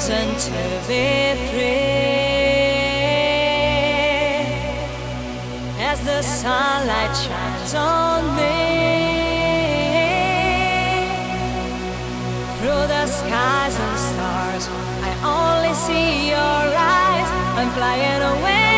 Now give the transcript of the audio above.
reason to be free as the sunlight shines on me through the skies and stars. I only see your eyes. I'm flying away.